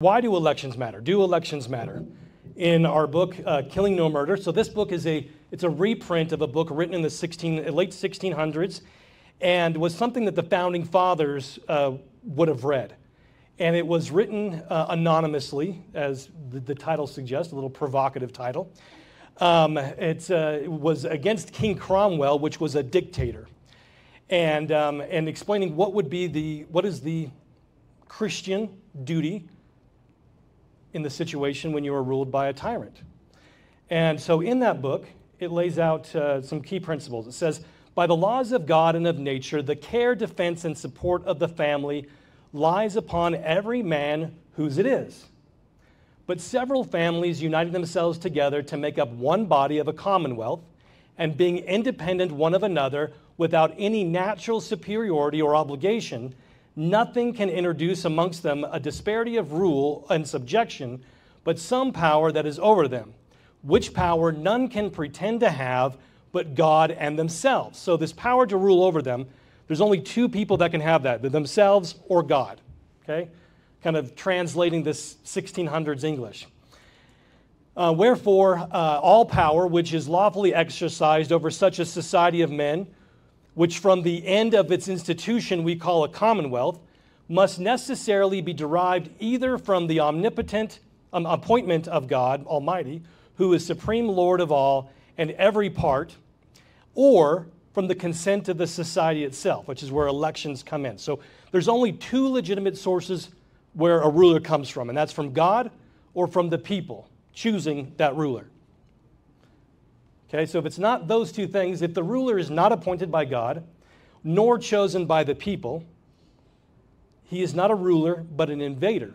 Why do elections matter? Do elections matter? In our book, uh, Killing No Murder. So this book is a it's a reprint of a book written in the 16, late 1600s, and was something that the founding fathers uh, would have read. And it was written uh, anonymously, as the, the, title suggests, a little provocative title. Um, it uh, was against King Cromwell, which was a dictator, and um, and explaining what would be the what is the Christian duty in the situation when you are ruled by a tyrant. And so in that book, it lays out uh, some key principles. It says, By the laws of God and of nature, the care, defense, and support of the family lies upon every man whose it is. But several families uniting themselves together to make up one body of a commonwealth, and being independent one of another without any natural superiority or obligation, nothing can introduce amongst them a disparity of rule and subjection, but some power that is over them, which power none can pretend to have but God and themselves. So, this power to rule over them, there's only two people that can have that themselves or God. Okay? Kind of translating this 1600s English. Uh, wherefore, uh, all power which is lawfully exercised over such a society of men, which from the end of its institution we call a commonwealth, must necessarily be derived either from the omnipotent um, appointment of God Almighty, who is supreme Lord of all and every part, or from the consent of the society itself, which is where elections come in. So there's only two legitimate sources where a ruler comes from, and that's from God or from the people choosing that ruler. Okay, so if it's not those two things, if the ruler is not appointed by God, nor chosen by the people, he is not a ruler, but an invader.